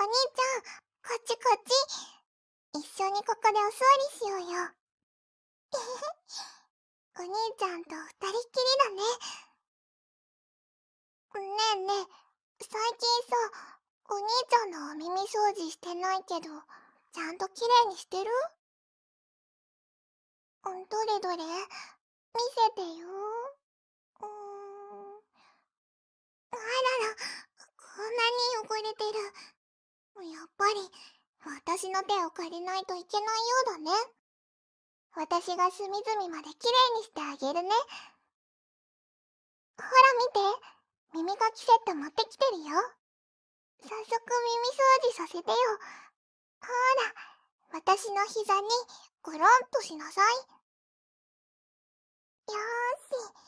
お兄ちゃん、こっちこっち。一緒にここでお座りしようよ。お兄ちゃんと二人っきりだね。ねえねえ、最近さ、お兄ちゃんのお耳掃除してないけど、ちゃんときれいにしてる？どれどれ？見せてよ。うーん。あらら、こんなに汚れてる。やっぱり、私の手を借りないといけないようだね。私が隅々まできれいにしてあげるね。ほら見て、耳かきセット持ってきてるよ。早速耳掃除させてよ。ほら、私の膝にゴロンとしなさい。よーし。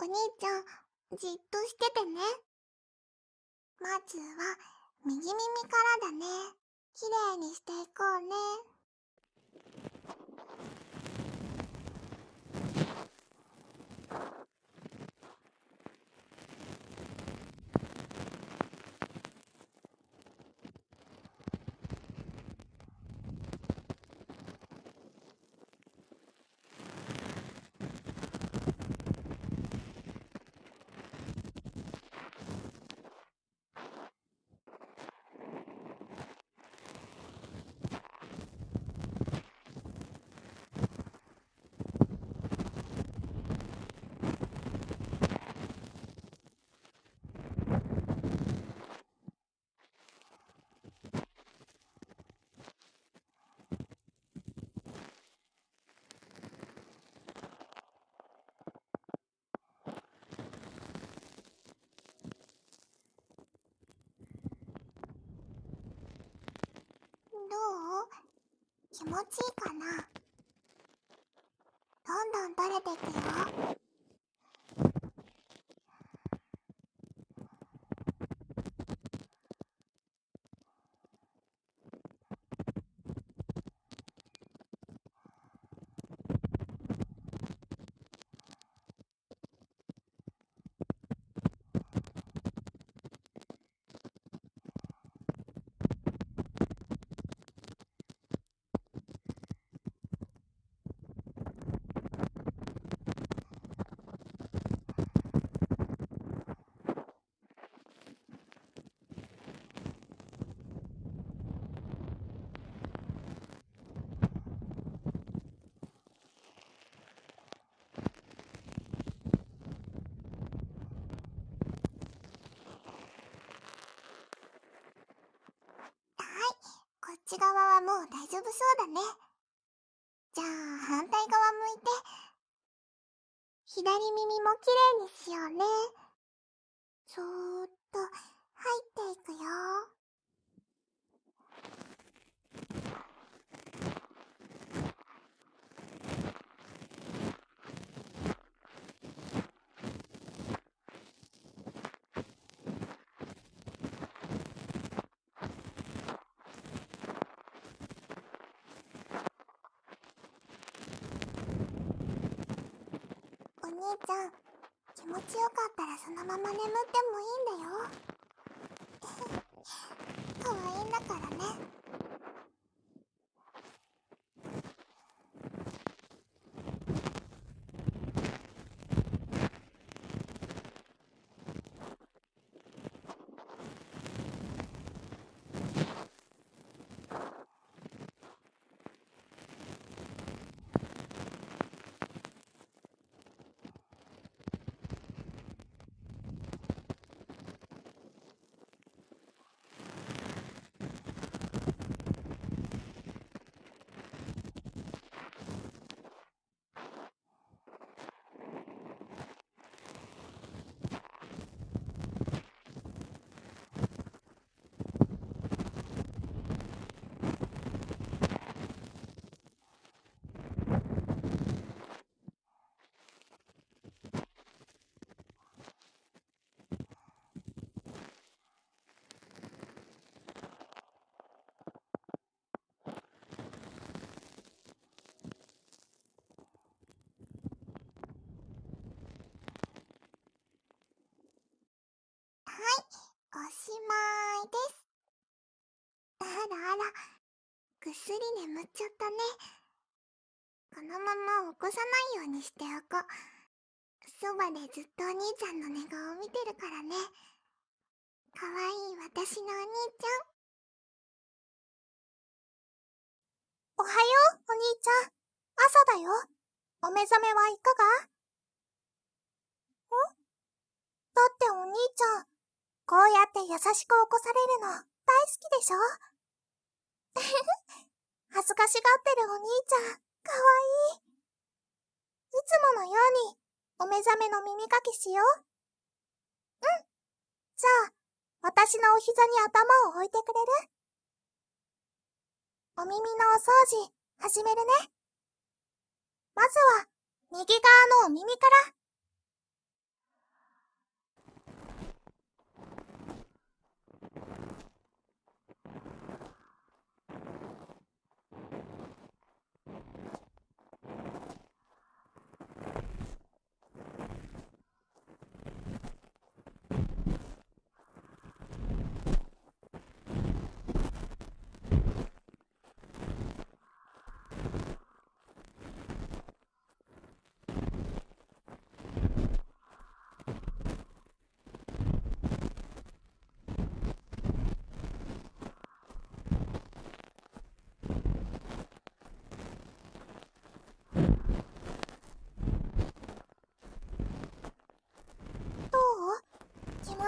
お兄ちゃん、じっとしててね。まずは、右耳からだね。きれいにしていこうね。う？気持ちいいかな？どんどん取れていくよ。こっち側は丈夫そうだね。じゃあ反対側向いて。左耳もきれいにしようね。そーっと入っていくよ。お兄ちゃん。気持ちよかったらそのまま眠ってもいいしまーいです。あらあら、ぐっすり眠っちゃったね。このまま起こさないようにしておこう。そばでずっとお兄ちゃんの寝顔を見てるからね。かわいい私のお兄ちゃん。おはよう、お兄ちゃん。朝だよ。お目覚めはいかが？ん？だってお兄ちゃん、こうやって優しく起こされるの大好きでしょ？恥ずかしがってるお兄ちゃん、かわいい。いつものように、お目覚めの耳かきしよう。うん。じゃあ、私のお膝に頭を置いてくれる？お耳のお掃除、始めるね。まずは、右側のお耳から。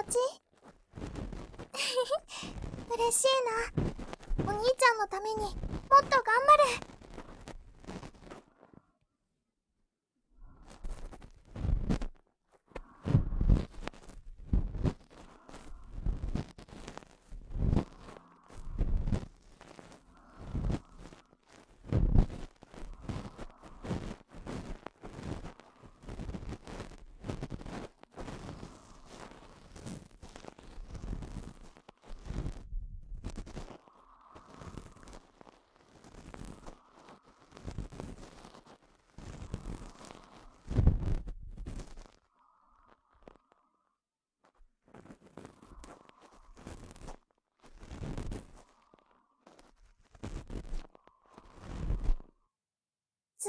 ち？嬉しいな。お兄ちゃんのためにもっと頑張る。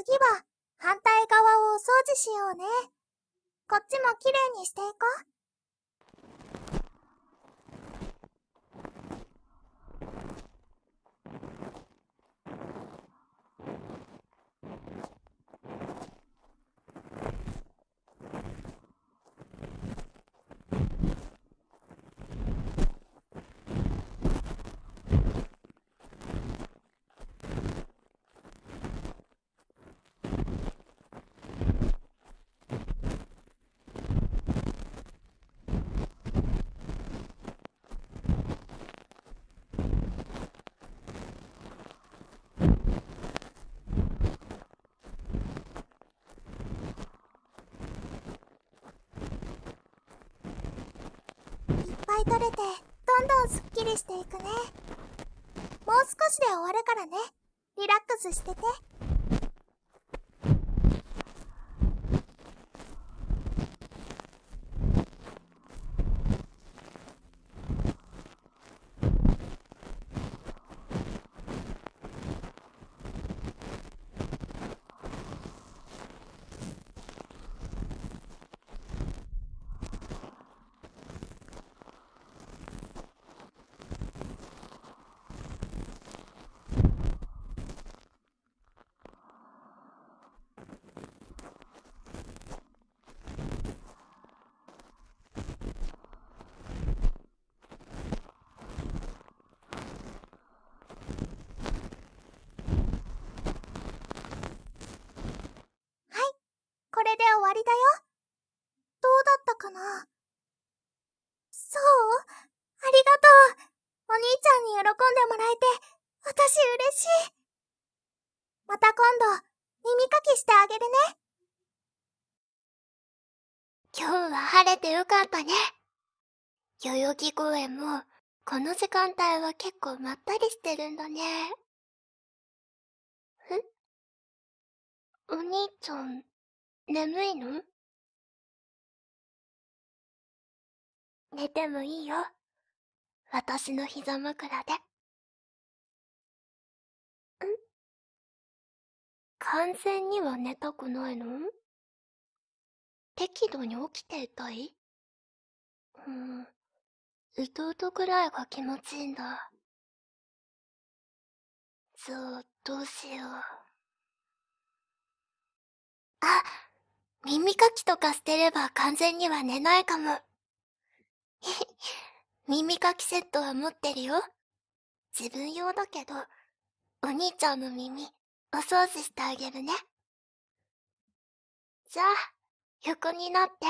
次は反対側をお掃除しようね。こっちも綺麗にしていこう。ぱい取れてどんどんすっきりしていくねもう少しで終わるからねリラックスしてて。れで終わりだよ。どうだったかなそうありがとう。お兄ちゃんに喜んでもらえて、私嬉しい。また今度、耳かきしてあげるね。今日は晴れてよかったね。代々木公園も、この時間帯は結構まったりしてるんだね。え？お兄ちゃん、眠いの？寝てもいいよ。私の膝枕で。完全には寝たくないの？適度に起きていたい？うん、うとうとくらいが気持ちいいんだ。じゃあ、どうしよう。あ、耳かきとかしてれば完全には寝ないかも。耳かきセットは持ってるよ。自分用だけど、お兄ちゃんの耳、お掃除してあげるね。じゃあ、横になって。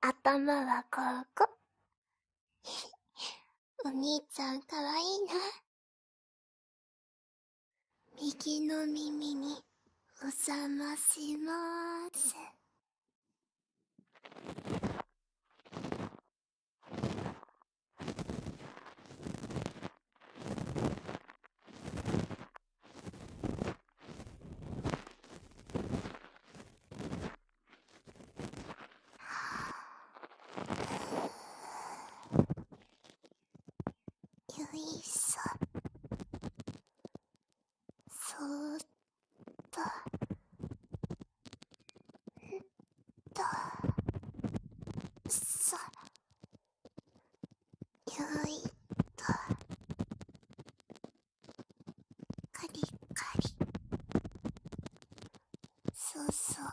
頭はここ。お兄ちゃんかわいいな。右の耳にお邪魔しまーす。よいしょそーっとんとさよいとカリカリ。そうそう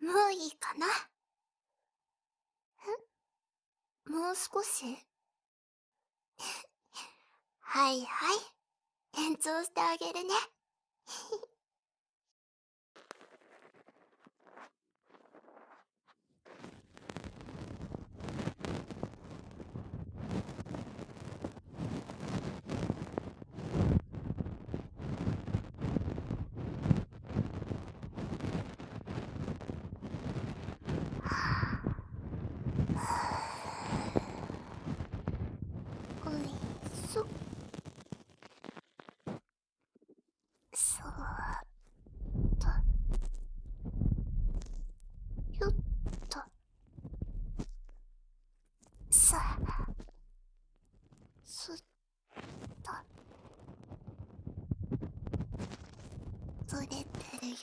もういいかなもう少し？はいはい。延長してあげるね。取れてるよ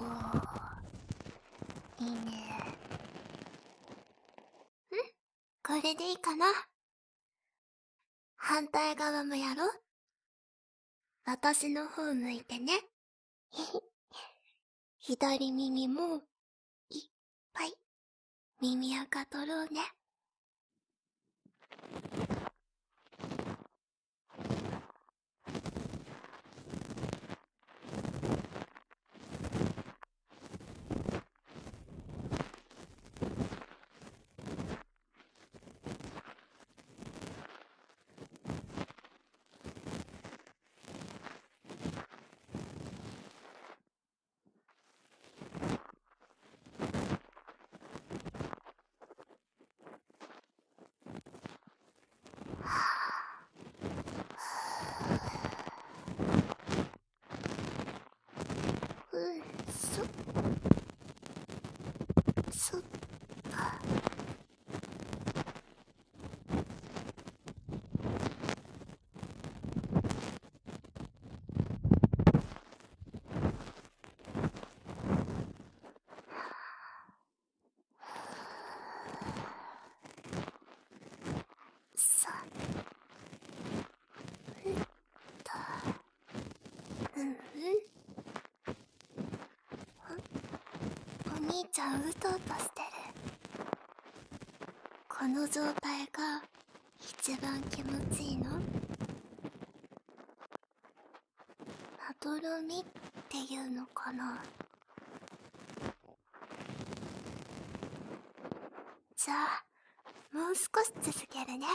おいいねんこれでいいかな？反対側もやろ私の方向いてね。左耳もいっぱい耳垢取ろうね。お兄ちゃんうとうとしてる。この状態が一番気持ちいいの？まどろみっていうのかな？じゃあもう少し続けるね。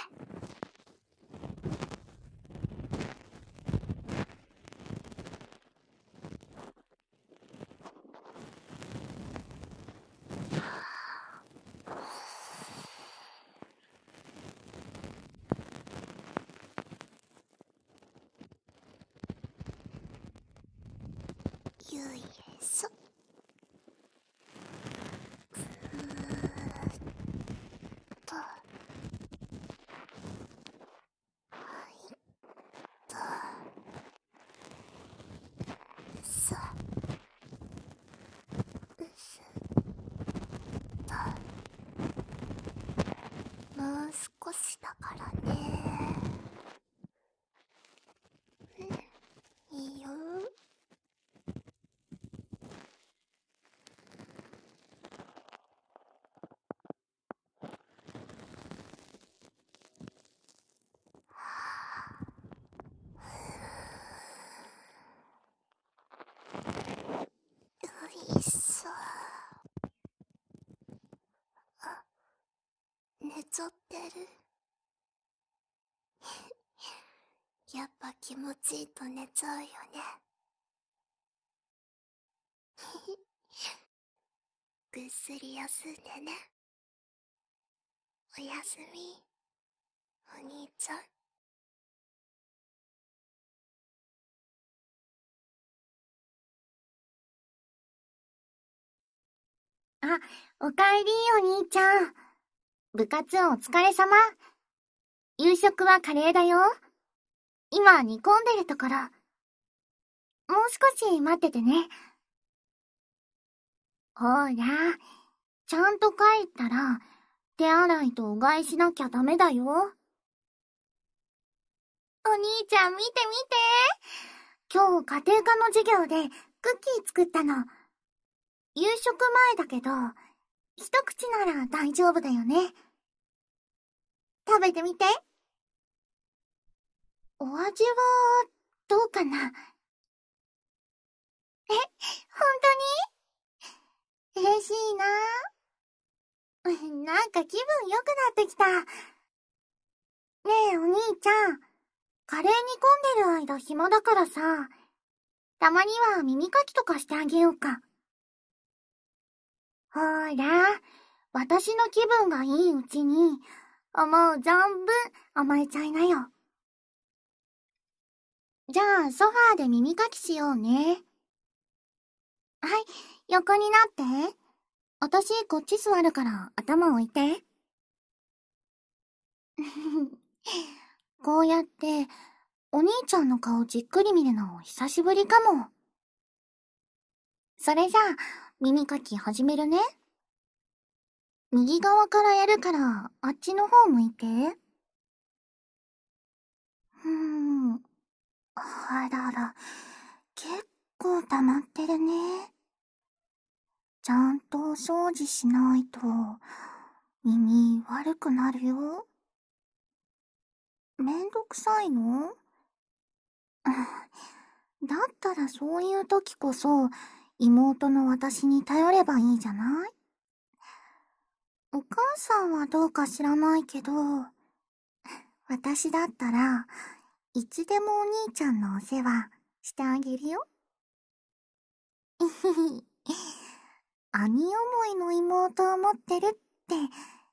よいしょふーっとはいっとさうすっともう少しだからねうんいいよよいしょあ寝ちゃってるやっぱ気持ちいいと寝ちゃうよねぐっすり休んでねおやすみお兄ちゃんあ、おかえりお兄ちゃん。部活お疲れ様。夕食はカレーだよ。今煮込んでるところ。もう少し待っててね。ほら、ちゃんと帰ったら、手洗いとうがいしなきゃダメだよ。お兄ちゃん見て見て。今日家庭科の授業でクッキー作ったの。夕食前だけど、一口なら大丈夫だよね。食べてみて。お味は、どうかな？え、本当に？嬉しいな。なんか気分良くなってきた。ねえ、お兄ちゃん。カレー煮込んでる間暇だからさ、たまには耳かきとかしてあげようか。ほーら、私の気分がいいうちに、思う存分甘えちゃいなよ。じゃあ、ソファーで耳かきしようね。はい、横になって。私、こっち座るから頭置いて。こうやって、お兄ちゃんの顔じっくり見るの久しぶりかも。それじゃあ、耳かき始めるね。右側からやるから、あっちの方向いて。ふーん。あらら、結構溜まってるね。ちゃんとお掃除しないと、耳悪くなるよ。めんどくさいの？だったらそういう時こそ、妹の私に頼ればいいじゃない？お母さんはどうか知らないけど、私だったらいつでもお兄ちゃんのお世話してあげるよ。兄思いの妹を持ってるって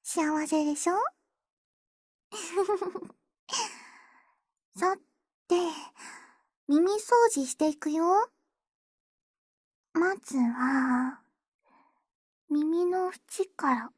幸せでしょ？さて、耳掃除していくよ。まずは、耳の縁から。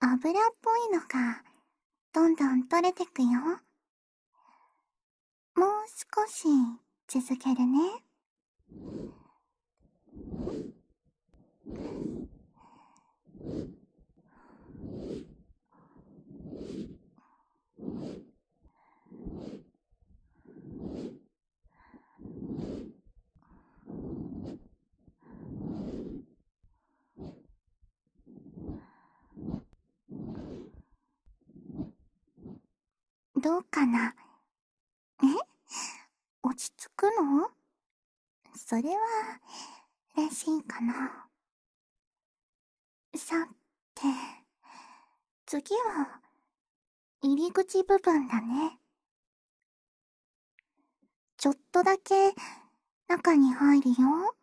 油っぽいのが、どんどん取れてくよ。もう少し続けるね。どうかな？え？落ち着くの？それは、嬉しいかな。さて、次は、入り口部分だね。ちょっとだけ、中に入るよ。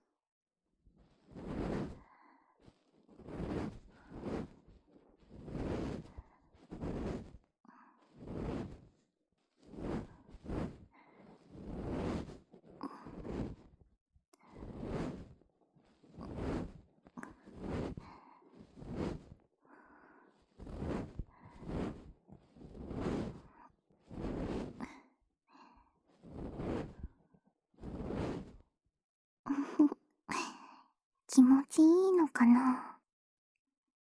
気持ちいいのかな？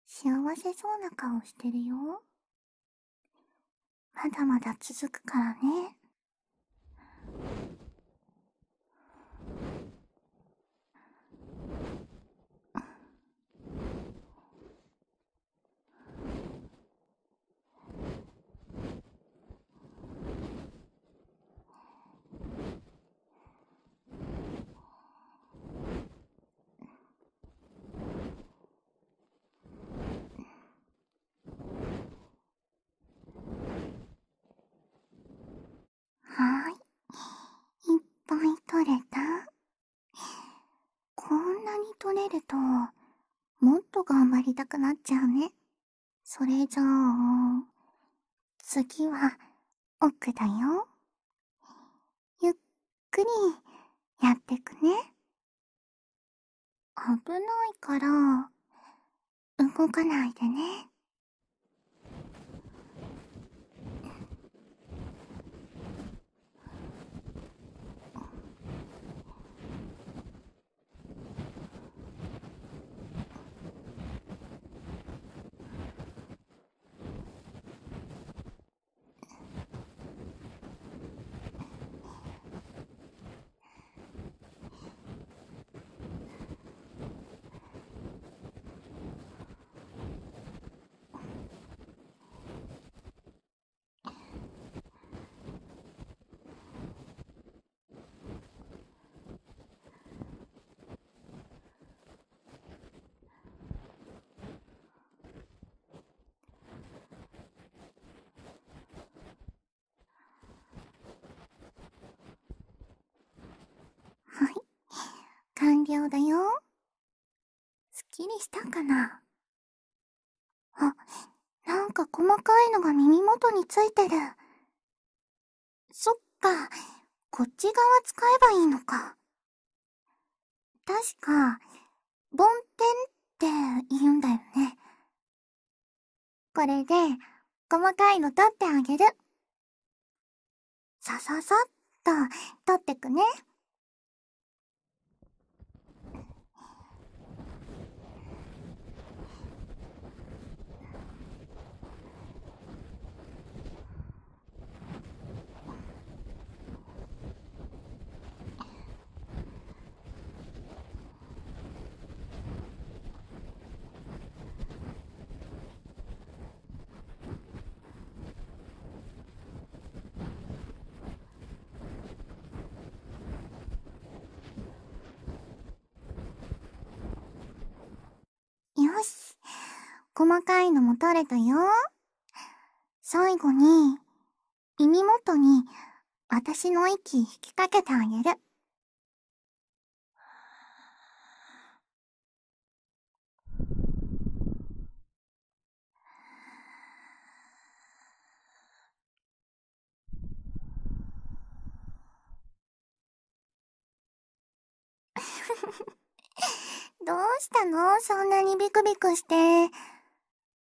幸せそうな顔してるよ。まだまだ続くからね。はーい。いっぱい取れた。これると、もっと頑張りたくなっちゃうね。それじゃあ、次は奥だよ。ゆっくりやってくね。危ないから、動かないでね。はい。完了だよ。すっきりしたかな？あ、なんか細かいのが耳元についてる。そっか、こっち側使えばいいのか。確か、梵天って言うんだよね。これで、細かいの取ってあげる。さささっと取ってくね。よし。細かいのも取れたよ。最後に、耳元に私の息引きかけてあげる。どうしたの？そんなにビクビクして。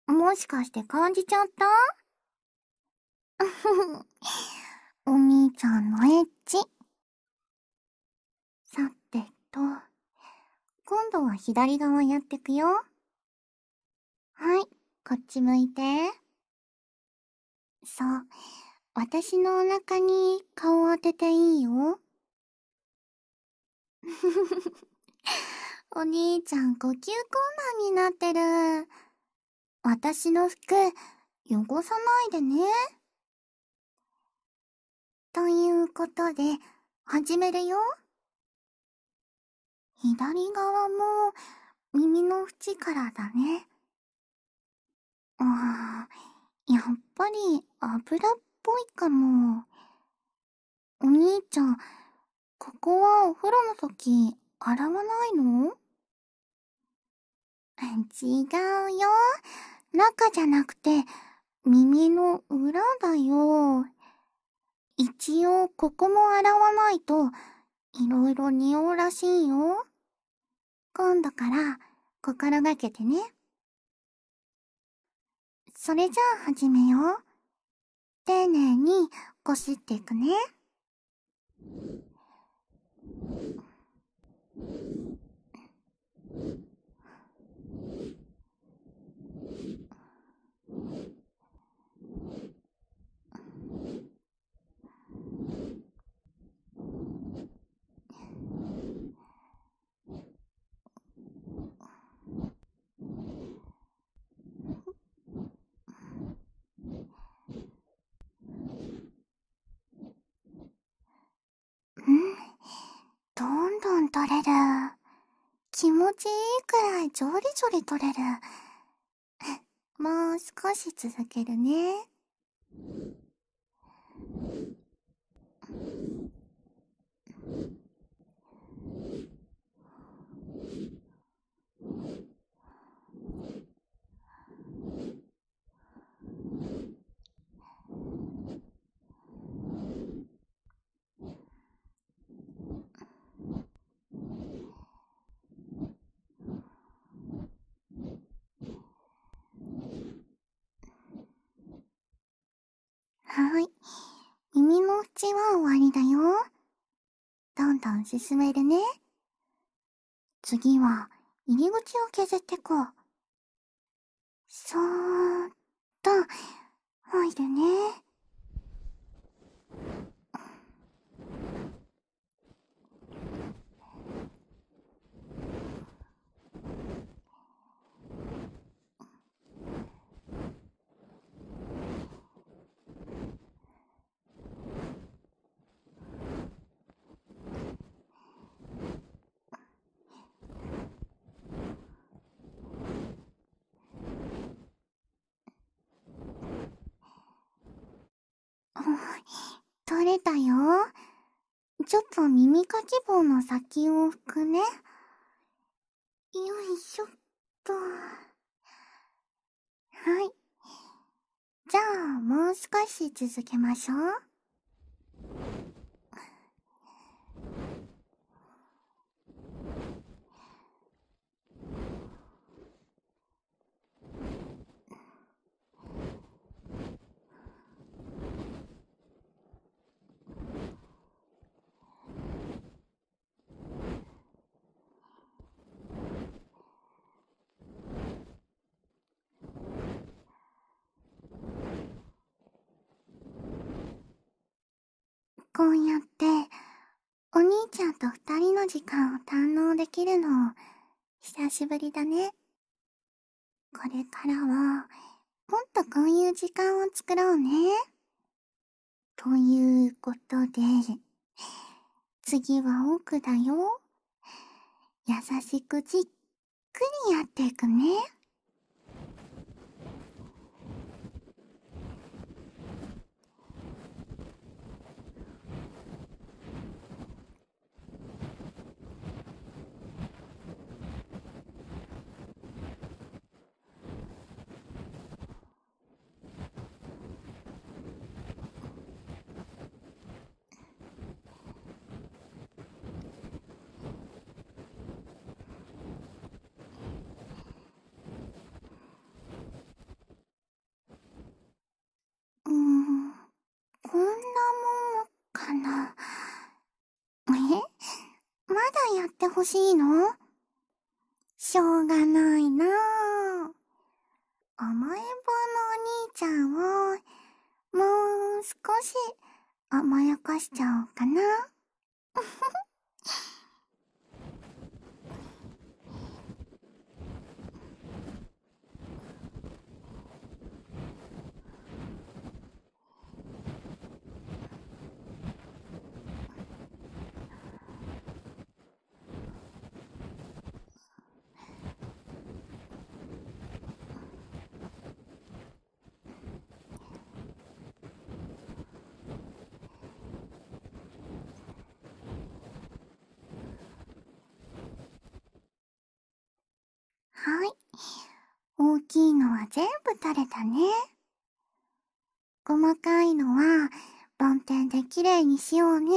もしかして感じちゃった？お兄ちゃんのエッチ。さてと、今度は左側やってくよ。はい、こっち向いて。そう、私のお腹に顔を当てていいよ。お兄ちゃん呼吸困難になってる。私の服、汚さないでね。ということで、始めるよ。左側も耳の縁からだね。ああ、やっぱり油っぽいかも。お兄ちゃん、ここはお風呂の時洗わないの？違うよ。中じゃなくて耳の裏だよ。一応ここも洗わないといろいろ匂うらしいよ。今度から心がけてね。それじゃあ始めよう。丁寧にこすっていくね。んどんどん取れる。気持ちいいくらいジョリジョリ取れる。もう少し続けるね。はい。耳の縁は終わりだよ。どんどん進めるね。次は、入り口を削ってこう。そーっと、入るね。取れたよ。ちょっと耳かき棒の先を拭くね。よいしょっと。はい。じゃあ、もう少し続けましょう。こうやって、お兄ちゃんと二人の時間を堪能できるの、久しぶりだね。これからは、もっとこういう時間を作ろうね。ということで、次は奥だよ。優しくじっくりやっていくね。ってほしいの？しょうがないなぁ。甘えん坊のお兄ちゃんを、もう少し甘やかしちゃおうかな。はい。大きいのは全部垂れたね。細かいのは梵天できれいにしようね。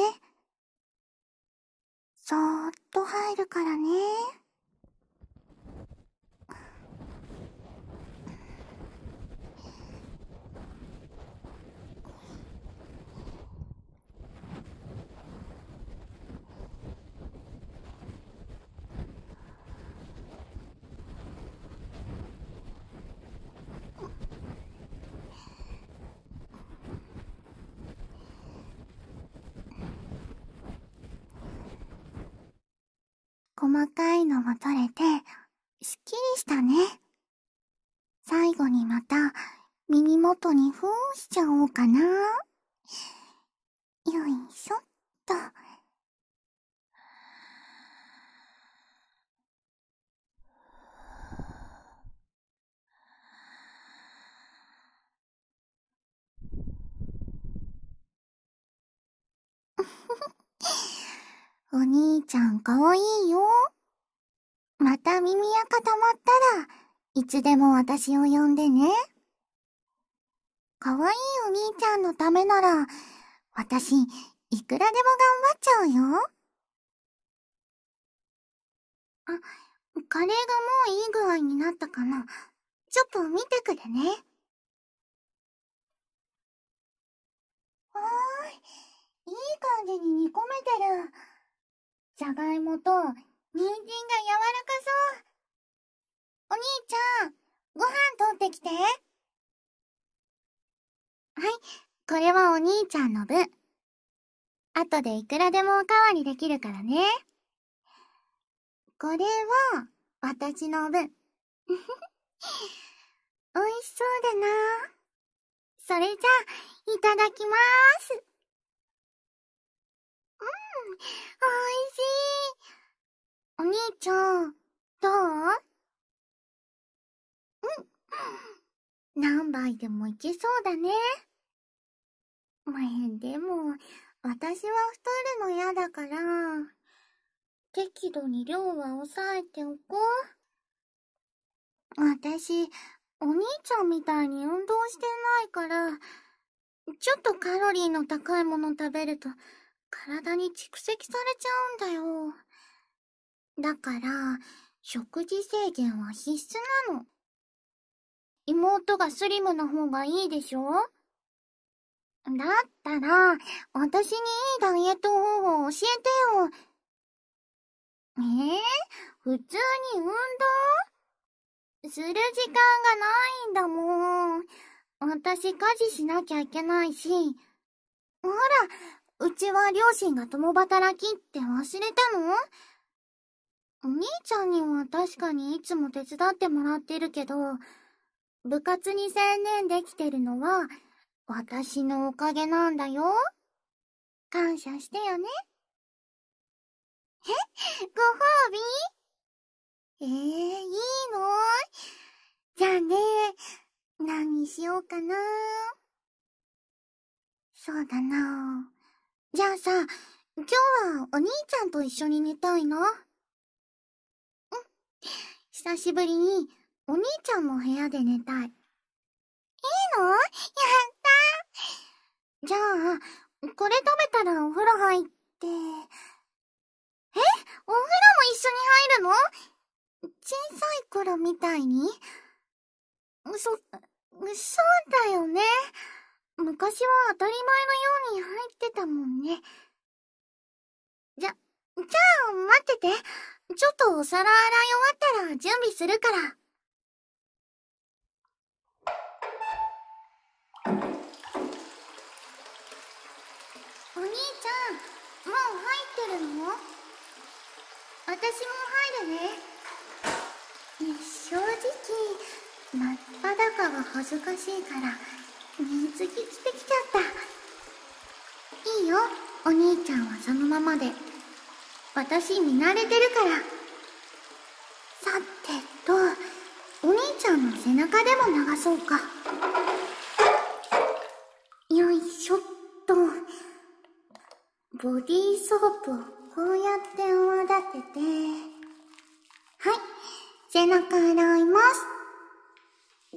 お兄ちゃんかわいいよ。また耳や固まったらいつでも私を呼んでね。かわいいお兄ちゃんのためなら、私、いくらでも頑張っちゃうよ。あ、カレーがもういい具合になったかな。ちょっと見てくれね。わーい、いい感じに煮込めてる。じゃがいもと、人参が柔らかそう。お兄ちゃん、ご飯取ってきて。はい、これはお兄ちゃんの分。後でいくらでもおかわりできるからね。これは、私の分。美味しそうだな。それじゃあ、いただきまーす。おいしい。お兄ちゃん、どう？うん。何杯でもいけそうだね。まあ、でも、私は太るの嫌だから、適度に量は抑えておこう。私、お兄ちゃんみたいに運動してないから、ちょっとカロリーの高いもの食べると、体に蓄積されちゃうんだよ。だから、食事制限は必須なの。妹がスリムな方がいいでしょ？だったら、私にいいダイエット方法教えてよ。えー、普通に運動する時間がないんだもん。私家事しなきゃいけないし。ほら、うちは両親が共働きって忘れたの？お兄ちゃんには確かにいつも手伝ってもらってるけど、部活に専念できてるのは、私のおかげなんだよ。感謝してよね。え ご褒美？ええー、いいの？じゃあね、何しようかな。そうだな。じゃあさ、今日はお兄ちゃんと一緒に寝たいな。うん。久しぶりにお兄ちゃんの部屋で寝たい。いいの？やったじゃあ、これ食べたらお風呂入って。え？お風呂も一緒に入るの？小さい頃みたいに？そ、そうだよね。昔は当たり前のように入ってたもんね。じゃ、じゃあ、待ってて。ちょっとお皿洗い終わったら準備するから。お兄ちゃん、もう入ってるの？私も入るね。正直、真っ裸が恥ずかしいから、水着着てきちゃった。いいよ。お兄ちゃんはそのままで。私見慣れてるから。さてとお兄ちゃんの背中でも流そうか。よいしょっと。ボディーソープをこうやって泡立てて。はい。背中洗います。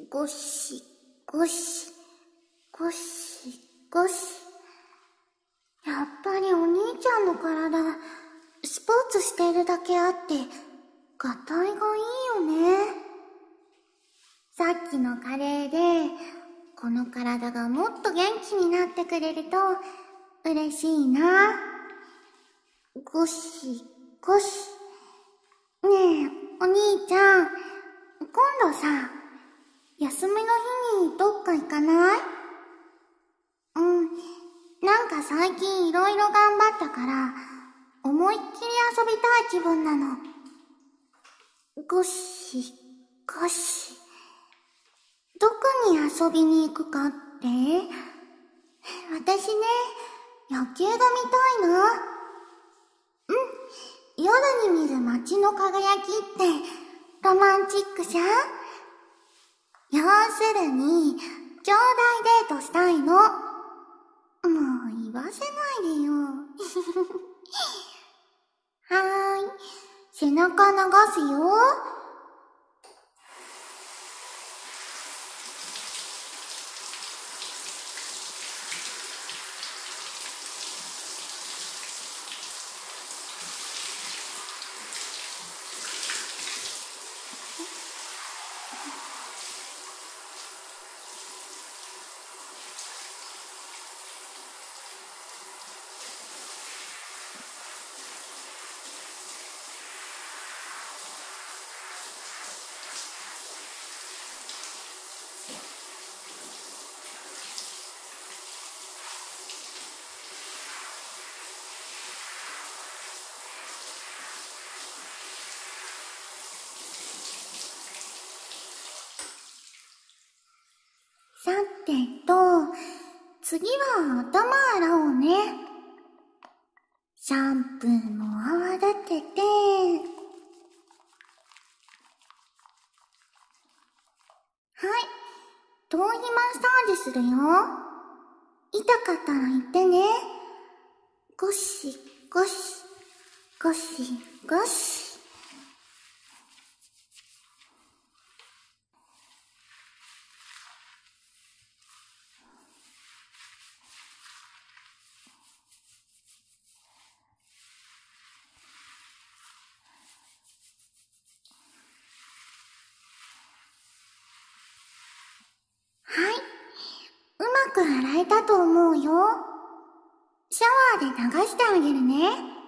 ゴシ、ゴシ、ゴシ、ゴシ。やっぱりお兄ちゃんの体、スポーツしてるだけあって、ガタイがいいよね。さっきのカレーで、この体がもっと元気になってくれると、嬉しいな。ゴシ、ゴシ。ねえ、お兄ちゃん、今度さ、休みの日にどっか行かない？うん、なんか最近いろいろ頑張ったから、思いっきり遊びたい気分なの。ゴシ、ゴシ。どこに遊びに行くかって？私ね、野球が見たいな。うん、夜に見る街の輝きってロマンチックじゃん？要するに、兄弟デートしたいの。う言わせないでよ。はーい。背中流すよ。さてと、次は頭洗おうね。シャンプーも泡立てて、はい、頭皮マッサージするよ。痛かったら言ってね。ゴシゴシ、ゴシゴシ。く洗えたと思うよ。シャワーで流してあげるね。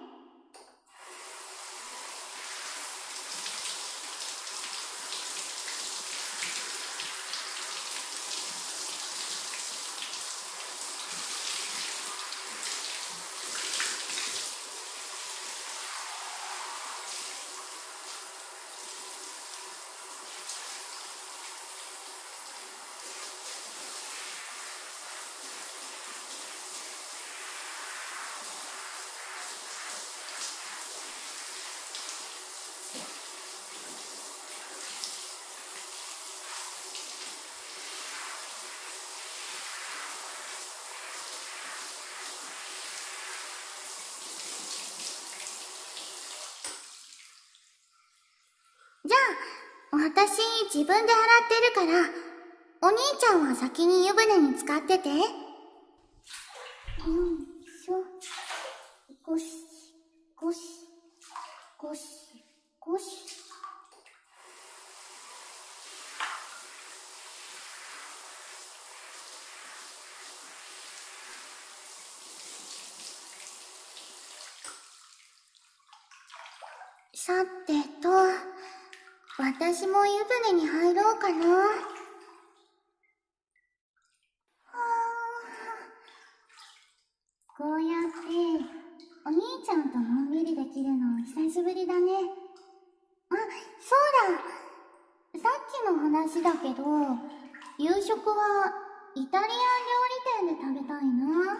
じゃあ、私自分で洗ってるから、お兄ちゃんは先に湯船に浸かってて。よいしょ。ごし、ゴシ、ゴシ、ゴシ。さてと。私も湯船に入ろうかな。こうやってお兄ちゃんとのんびりできるの久しぶりだね。あ、そうださっきの話だけど、夕食はイタリアン料理店で食べたいな。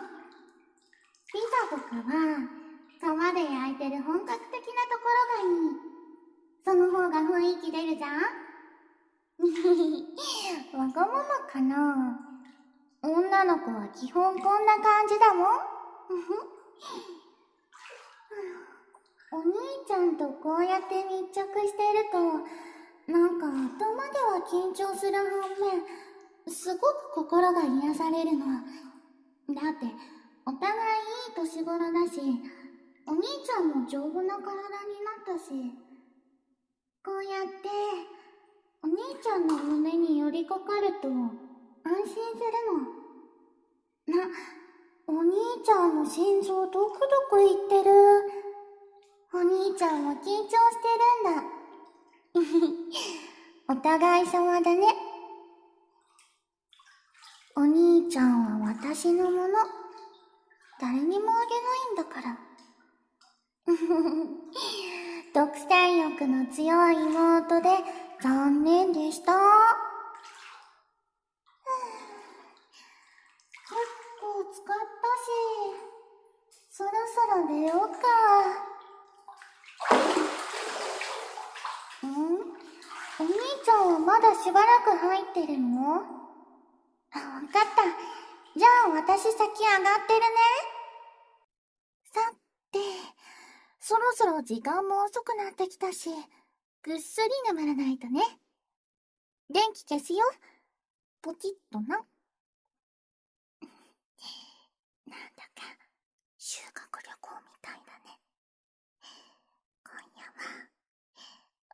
ピザとかは皮で焼いてる本格的なところがいい。その方が雰囲気出るじゃん？わがままかな？女の子は基本こんな感じだもん？お兄ちゃんとこうやって密着してるとなんか頭では緊張する反面、すごく心が癒されるの。だって、お互いいい年頃だし、お兄ちゃんも丈夫な体になったし、こうやって、お兄ちゃんの胸に寄りかかると安心するの。な、お兄ちゃんの心臓ドクドクいってる？お兄ちゃんも緊張してるんだ。お互い様だね。お兄ちゃんは私のもの。誰にもあげないんだから。独占欲の強い妹で残念でした。結構使ったし、そろそろ寝ようか。ん？お兄ちゃんはまだしばらく入ってるの、わかった。じゃあ私先上がってるね。さて、そろそろ時間も遅くなってきたし、ぐっすり眠らないとね。電気消すよ。ポチッとな。なんだか、修学旅行みたいだね。今夜は、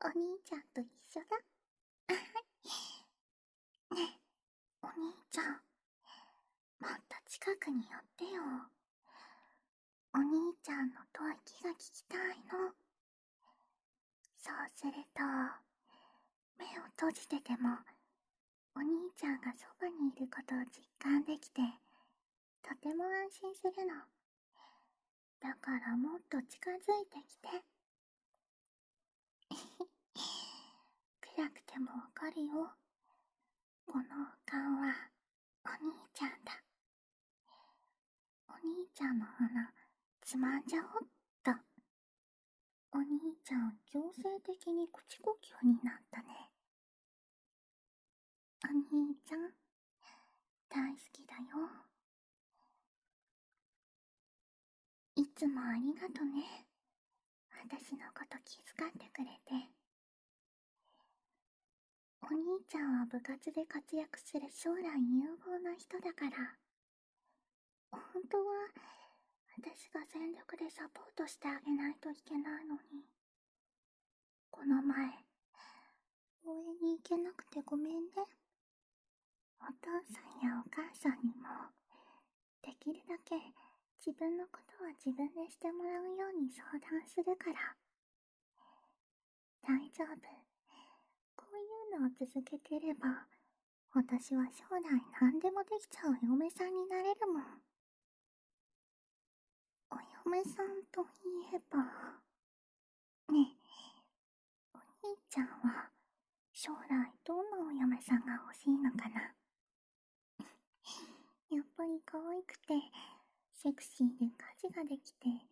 お兄ちゃんと一緒だ。ねえ、お兄ちゃん、もっと近くに寄ってよ。お兄ちゃんの吐息が聞きたいの。そうすると、目を閉じてても、お兄ちゃんがそばにいることを実感できて、とても安心するの。だからもっと近づいてきて。暗くてもわかるよ。この顔は、お兄ちゃんだ。お兄ちゃんの鼻、つまんじゃおっと。お兄ちゃん、強制的に口呼吸になったね。お兄ちゃん、大好きだよ。いつもありがとね。私のこと気遣ってくれて。お兄ちゃんは部活で活躍する将来有望な人だから。本当は、私が全力でサポートしてあげないといけないのに。この前、応援に行けなくてごめんね。お父さんやお母さんにも、できるだけ自分のことは自分でしてもらうように相談するから。大丈夫。こういうのを続けてれば、私は将来何でもできちゃう嫁さんになれるもん。嫁さんといえば、ねえ、お兄ちゃんは将来どんなお嫁さんが欲しいのかな？やっぱり可愛くて、セクシーで家事ができて、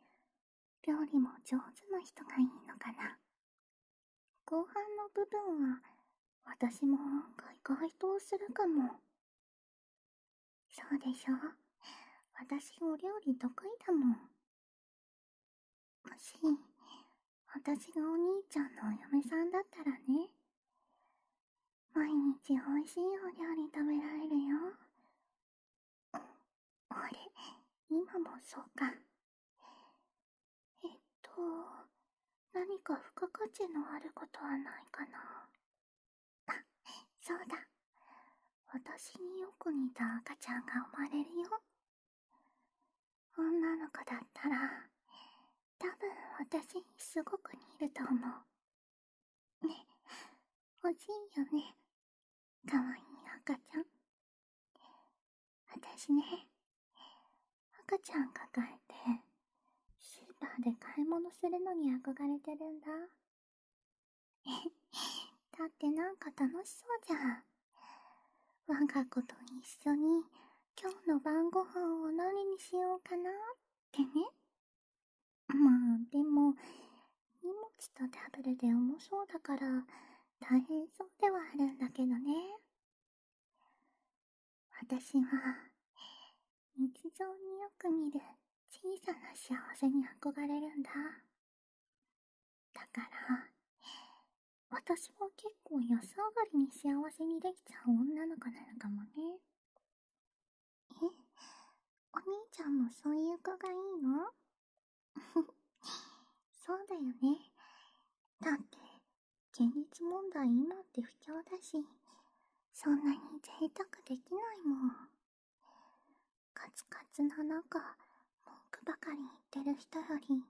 料理も上手な人がいいのかな？後半の部分は、私も案外該当するかも。そうでしょ？私お料理得意だもん。もし、私がお兄ちゃんのお嫁さんだったらね、毎日美味しいお料理食べられるよ。あれ、今もそうか。えっと、何か付加価値のあることはないかな。あ、そうだ。私によく似た赤ちゃんが生まれるよ。女の子だったら、多分私すごく似ると思う。ね、欲しいよね。かわいい赤ちゃん。私ね、赤ちゃん抱えて、スーパーで買い物するのに憧れてるんだ。え、だってなんか楽しそうじゃん。我が子と一緒に今日の晩ご飯を何にしようかなってね。まあ、でも、荷物とダブルで重そうだから、大変そうではあるんだけどね。私は、日常によく見る小さな幸せに憧れるんだ。だから、私は結構安上がりに幸せにできちゃう女の子なのかもね。えお兄ちゃんもそういう子がいいの？そうだよね。だって、現実問題今って不況だし、そんなに贅沢できないもん。カツカツな中、文句ばかり言ってる人より、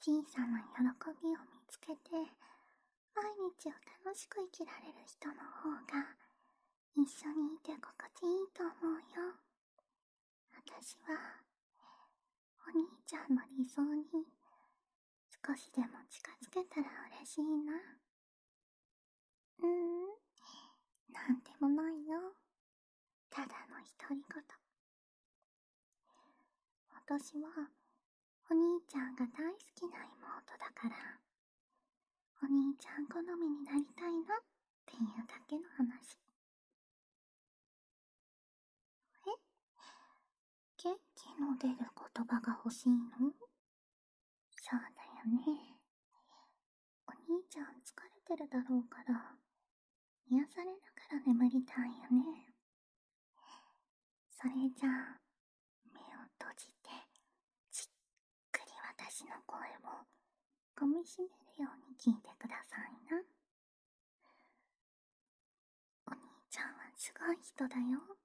小さな喜びを見つけて、毎日を楽しく生きられる人の方が、一緒にいて心地いいと思うよ。私は、お兄ちゃんの理想に、少しでも近づけたら嬉しいな。うーん、なんでもないよ。ただの独り言。私は、お兄ちゃんが大好きな妹だから、お兄ちゃん好みになりたいなっていうだけの話。え元気の出る言葉が欲しいの？そうだよね。お兄ちゃん疲れてるだろうから、癒されながら眠りたいよね。それじゃあ、目を閉じて、じっくり私の声を噛みしめるように聞いてくださいな。お兄ちゃんはすごい人だよ。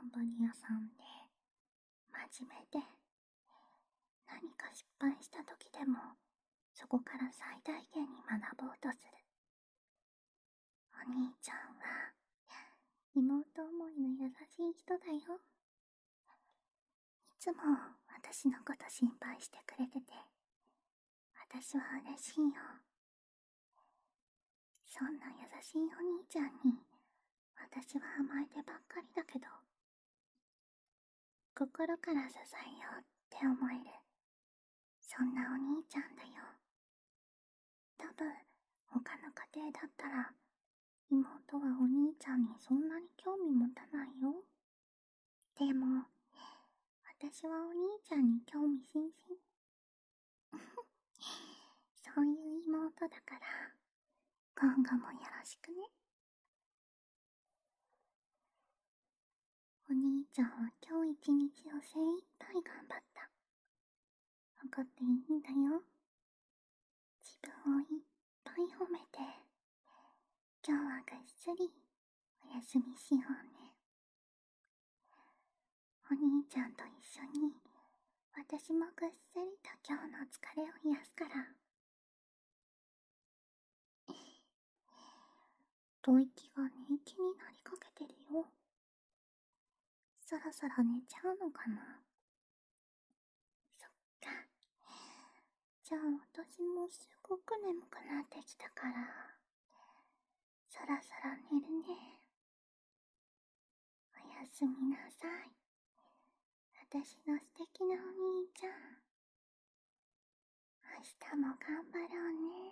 頑張り屋さんで、真面目で、何か失敗した時でも、そこから最大限に学ぼうとする。お兄ちゃんは、妹思いの優しい人だよ。いつも私のこと心配してくれてて、私は嬉しいよ。そんな優しいお兄ちゃんに、私は甘えてばっかりだけど、心から支えようって思える、そんなお兄ちゃんだよ。多分、他の家庭だったら、妹はお兄ちゃんにそんなに興味持たないよ。でも、私はお兄ちゃんに興味津々。そういう妹だから、今後もよろしくね。お兄ちゃんは今日一日を精一杯頑張った。怒っていいんだよ。自分をいっぱい褒めて、今日はぐっすりお休みしようね。お兄ちゃんと一緒に、私もぐっすりと今日の疲れを癒すから。吐息が寝息になりかけてるよ。そろそろ寝ちゃうのかなそっか。じゃあ私もすごく眠くなってきたから、そろそろ寝るね。おやすみなさい。私の素敵なお兄ちゃん。明日も頑張ろうね。